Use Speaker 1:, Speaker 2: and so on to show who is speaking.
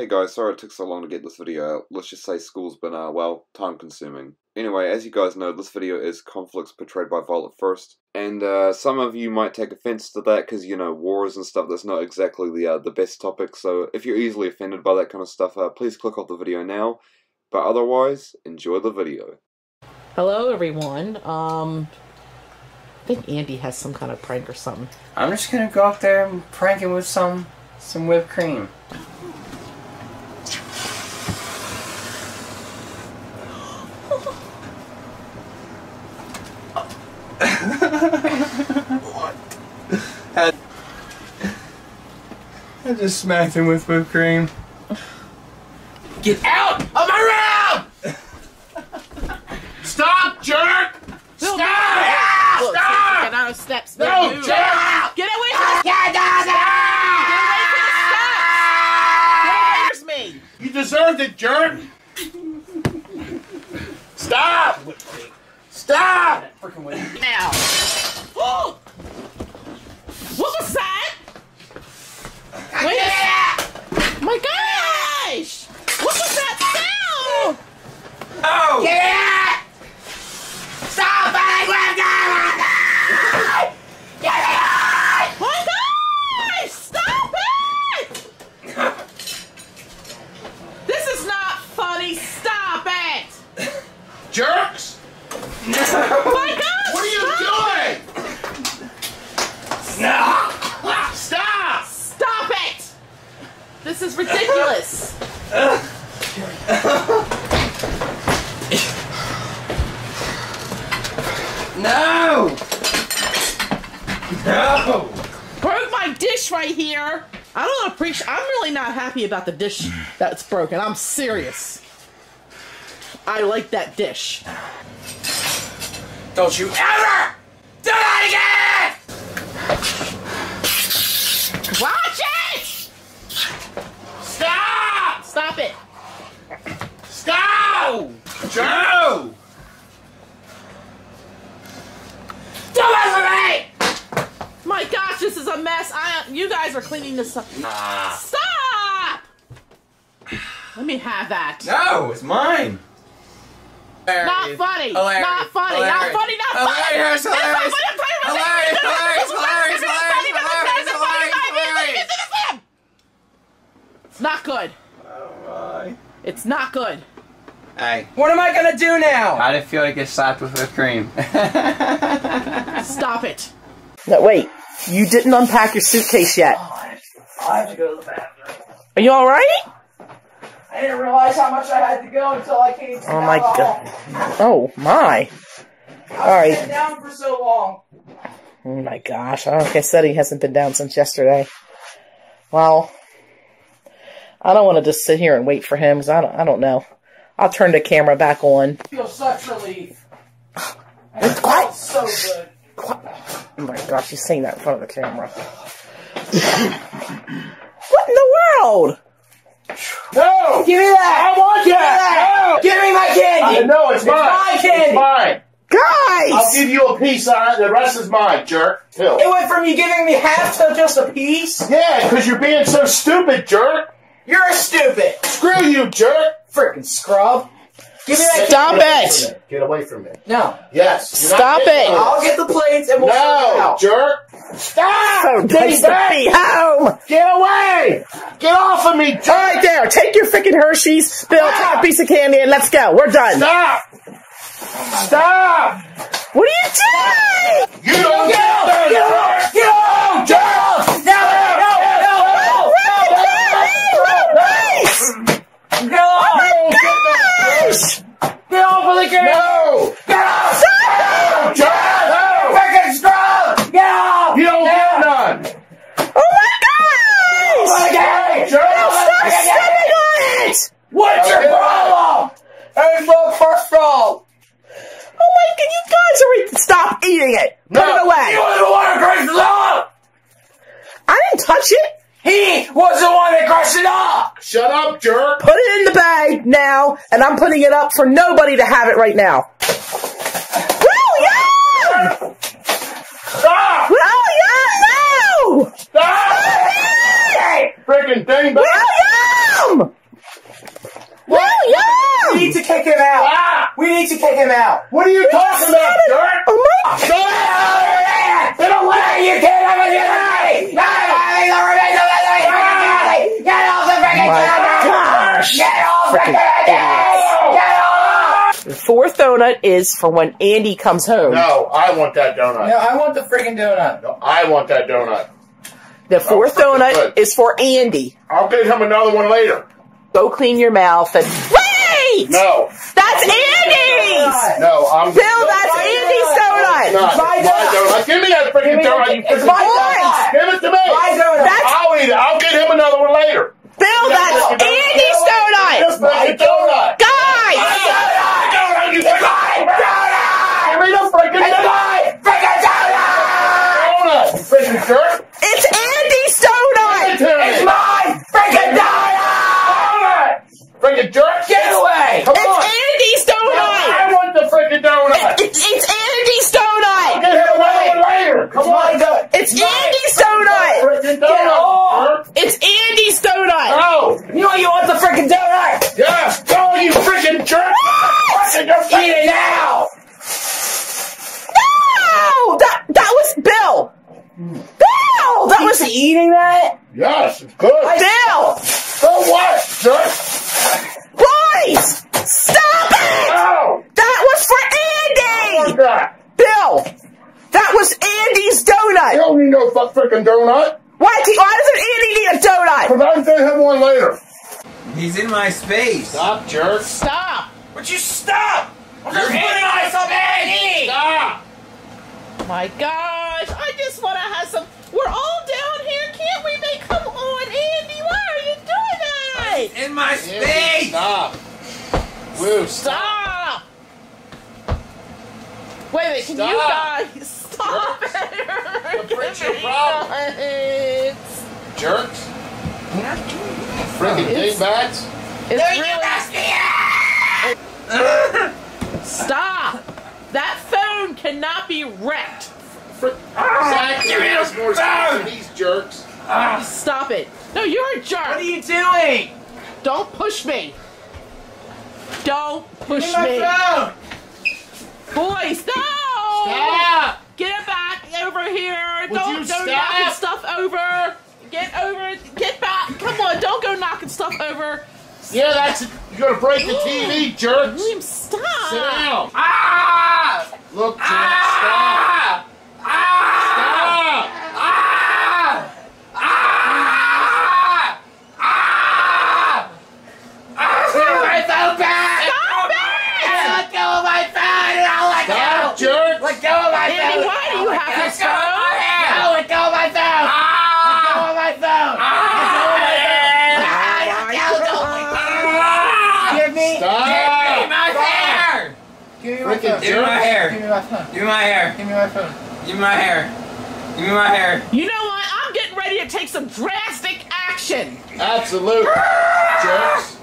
Speaker 1: Hey guys, sorry it took so long to get this video out. Let's just say school's been, uh, well, time consuming. Anyway, as you guys know, this video is conflicts portrayed by Violette1st. And, uh, some of you might take offense to that because, you know, wars and stuff, that's not exactly the, uh, the best topic. So if you're easily offended by that kind of stuff, uh, please click off the video now. But otherwise, enjoy the video.
Speaker 2: Hello, everyone. Um, I think Andy has some kind of prank or something.
Speaker 3: I'm just gonna go up there and prank him with some some whipped cream. I, I just smacked him with whipped cream. Get out of my room! Stop, jerk!
Speaker 2: Bill,
Speaker 3: Stop!
Speaker 2: Ah, Look,
Speaker 3: Stop!
Speaker 2: get out of steps.
Speaker 3: No,
Speaker 2: Bill, move.
Speaker 3: jerk!
Speaker 2: Get away from the
Speaker 3: Get down
Speaker 2: Get away from the steps! Get away me!
Speaker 3: You deserved it, jerk! Stop! Stop!
Speaker 2: Now. Oh my gosh! What
Speaker 3: are you doing? No! Stop!
Speaker 2: Stop it! This is ridiculous.
Speaker 3: No! No!
Speaker 2: Broke my dish right here. I don't appreciate. I'm really not happy about the dish that's broken. I'm serious. I like that dish.
Speaker 3: Don't you ever do that again!
Speaker 2: Watch it!
Speaker 3: Stop!
Speaker 2: Stop it!
Speaker 3: Stop! Joe! Don't mess with me!
Speaker 2: My gosh, this is a mess. I you guys are cleaning this up.
Speaker 3: Ah.
Speaker 2: Stop! Let me have that.
Speaker 3: No, it's mine.
Speaker 2: Not funny. Not funny. Not funny. Not funny.
Speaker 3: Hilarious,
Speaker 2: That's not
Speaker 3: hilarious.
Speaker 2: funny. I'm talking about
Speaker 3: Hilarious,
Speaker 2: something.
Speaker 3: hilarious, hilarious,
Speaker 2: It's funny, it's
Speaker 3: hilarious,
Speaker 2: it's
Speaker 3: hilarious,
Speaker 2: it's funny. It's not good.
Speaker 3: Alright.
Speaker 2: It's not good.
Speaker 3: Hey. What am I gonna do now?
Speaker 4: How'd it feel to get slapped with whipped cream?
Speaker 2: Stop it. No, wait. You didn't unpack your suitcase yet.
Speaker 3: I have to go to the bathroom.
Speaker 2: Are you alright?
Speaker 3: I didn't realize how much I had to go until I came to
Speaker 2: Oh my god. Oh my. Alright.
Speaker 3: been down for so long.
Speaker 2: Oh my gosh. Like I said, he hasn't been down since yesterday. Well, I don't want to just sit here and wait for him because I don't, I don't know. I'll turn the camera back on.
Speaker 3: I feel such relief.
Speaker 2: It's quiet.
Speaker 3: so good.
Speaker 2: Oh my gosh, he's saying that in front of the camera. what in the world?
Speaker 3: No! Give me that! I want that! No! Give me my candy!
Speaker 5: no, it's, mine.
Speaker 3: my candy!
Speaker 5: It's mine.
Speaker 2: Guys!
Speaker 5: I'll give you a piece on it. The rest is mine, jerk. Hill.
Speaker 3: It went from you giving me half to just a piece?
Speaker 5: Yeah, because you're being so stupid, jerk.
Speaker 3: You're stupid!
Speaker 5: Screw you, jerk.
Speaker 3: Freaking scrub. Give me that
Speaker 2: Stop
Speaker 5: Get away
Speaker 2: it!
Speaker 5: Get away from me.
Speaker 3: No.
Speaker 5: Yes.
Speaker 2: Stop it.
Speaker 5: away.
Speaker 3: I'll get the plates and we'll sort it
Speaker 5: No,
Speaker 3: out.
Speaker 5: jerk. Stop!
Speaker 2: So
Speaker 5: Get
Speaker 2: nice to be home!
Speaker 5: Get away! Get off of me!
Speaker 2: Alright there, take your freaking Hershey's, Bill, ah! take a piece of candy, and let's go. We're done.
Speaker 5: Stop! Stop!
Speaker 2: What are you doing?
Speaker 5: You don't get jerk!
Speaker 3: Get off! Get off! No! No! No! No! Get off!
Speaker 5: You don't get done,
Speaker 3: Get off of the game!
Speaker 5: No!
Speaker 3: Get off!
Speaker 5: No, jerk! No!
Speaker 3: Freaking scrub! Get off!
Speaker 5: You don't get none!
Speaker 2: Oh my gosh!
Speaker 5: Hey, jerk!
Speaker 2: Stop stepping on it!
Speaker 3: What's your problem? Hey, look, first off!
Speaker 2: Oh my god, you guys are eating. Stop eating it! Put
Speaker 5: No,
Speaker 2: it
Speaker 3: He
Speaker 2: away!
Speaker 3: was the one who crushed it up!
Speaker 2: I didn't touch it!
Speaker 3: He was the one that crushed it up!
Speaker 5: Shut up, jerk!
Speaker 2: Put it in the bag now, and I'm putting it up for nobody to have it right now. William!
Speaker 5: Stop!
Speaker 2: William, no!
Speaker 5: Stop! Freaking thing, but
Speaker 2: William! William! William!
Speaker 3: We need to kick him out. Ah! We need to kick him out.
Speaker 5: What are you talking about, jerk?
Speaker 2: Oh my ah!
Speaker 5: Get out! Get away! You can't have it tonight! Get off the freaking
Speaker 2: gosh!
Speaker 5: Get off
Speaker 2: Frickin'
Speaker 5: Get off!
Speaker 2: The fourth donut is for when Andy comes home.
Speaker 5: No, I want that donut.
Speaker 3: No, I want the freaking donut.
Speaker 5: No, I want that donut.
Speaker 2: The fourth
Speaker 5: frickin'
Speaker 2: donut
Speaker 5: good.
Speaker 2: is for Andy.
Speaker 5: I'll get him another one later.
Speaker 2: Go clean your mouth and wait.
Speaker 5: No,
Speaker 2: That's Andy's.
Speaker 5: no, I'm.
Speaker 2: Bill, that's Andy's donut.
Speaker 5: Not
Speaker 3: My
Speaker 5: my
Speaker 3: donut.
Speaker 5: donut. Give me that freaking
Speaker 3: me the-
Speaker 5: donut. You
Speaker 3: it's
Speaker 5: freaking
Speaker 3: my
Speaker 5: donut.
Speaker 2: donut.
Speaker 5: Give it to me.
Speaker 3: My donut.
Speaker 2: That's
Speaker 5: I'll eat it. I'll get him another one later.
Speaker 2: Bill. That's Andy's donut.
Speaker 5: This freaking donut.
Speaker 2: Guys,
Speaker 5: Donut, you freaking donut. Give me the freaking donut. Freaking donut. Donut, you freaking jerk.
Speaker 2: it's Andy's donut.
Speaker 5: It's mine! Freaking donut! Freaking jerk! Get away! Come
Speaker 2: It's
Speaker 5: on!
Speaker 2: Andy's
Speaker 5: I
Speaker 2: donut.
Speaker 5: want the freaking donut!
Speaker 2: It's, it's Andy's donut.
Speaker 5: Get him another one later! Come on!
Speaker 3: donut.
Speaker 2: It's Andy's donut.
Speaker 5: Freaking donut! jerk.
Speaker 2: It's Andy's donut.
Speaker 5: No!
Speaker 3: You know you want the freaking donut.
Speaker 5: Yeah! Go, you freaking jerk! Freaking just eat it now!
Speaker 2: No, that that was Bill. Bill, that was
Speaker 3: eating that?
Speaker 5: Yes, it's good!
Speaker 2: Bill.
Speaker 5: So what, jerk?
Speaker 2: Boys, stop it.
Speaker 5: No!
Speaker 2: That was for Andy.
Speaker 5: that?
Speaker 2: Bill, that was Andy's donut!
Speaker 5: You don't need no fuck freaking donut!
Speaker 2: Why, do- why doesn't Andy need a donut?
Speaker 5: Cause I'm gonna have one later.
Speaker 4: He's in my space.
Speaker 5: Stop, jerk!
Speaker 2: Stop.
Speaker 3: Would you stop? I'm
Speaker 4: just putting
Speaker 3: on some Andy.
Speaker 5: Stop!
Speaker 2: My gosh, I just want to have some. We're all down here. Can't we make? Come on, Andy. Why are you doing that?
Speaker 4: In my space.
Speaker 5: Stop! Woo,
Speaker 2: Stop. Wait a minute. Can you guys stop it?
Speaker 5: The frick's your problem?
Speaker 2: It's,
Speaker 5: jerks! Freaking dingbats!
Speaker 2: it's really. Stop. That phone cannot be wrecked.
Speaker 5: Frick! Zach,
Speaker 4: give me
Speaker 5: more
Speaker 4: phone!
Speaker 5: these jerks.
Speaker 2: Stop it. No, you're a jerk.
Speaker 3: What are you doing?
Speaker 2: Don't push me. Don't push
Speaker 3: me
Speaker 2: me.
Speaker 3: my phone.
Speaker 2: Boys, no!
Speaker 5: Stop!
Speaker 2: Get back over here.
Speaker 5: Would
Speaker 2: don't don't
Speaker 5: stop?
Speaker 2: knocking stuff over. Get over. Get back. Come on, don't go knocking stuff over.
Speaker 5: Yeah, that's you're gonna break the TV, jerks.
Speaker 2: William, stop.
Speaker 5: Sit down.
Speaker 4: Ah!
Speaker 5: Look, jerks,
Speaker 4: Ah! Ah!
Speaker 5: stop.
Speaker 4: Ah! Ah! Ah! Ah! My phone back!
Speaker 2: Stop it!
Speaker 4: Let go of my phone! I'll let
Speaker 5: Stop,
Speaker 4: go!
Speaker 5: jerks.
Speaker 4: Let go of my phone!
Speaker 2: Andy, why do you
Speaker 4: Let
Speaker 2: his
Speaker 4: go of
Speaker 2: phone?
Speaker 4: my phone! No, let go of my phone! Let go
Speaker 5: Ah!
Speaker 4: of my phone! Ah!
Speaker 3: Give me.
Speaker 4: Give me my hair!
Speaker 3: Give me my phone.
Speaker 4: Give me my hair!
Speaker 3: Give me my phone.
Speaker 4: Give me my hair!
Speaker 3: Give me my phone.
Speaker 4: Give me my hair! Give me my hair!
Speaker 2: You know what? I'm getting ready to take some drastic action.
Speaker 5: Absolute jerks.